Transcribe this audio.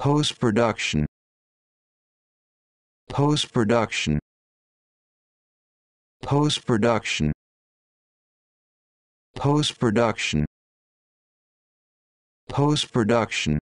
post-production. Post-production. Post-production. Post-production. Post-production.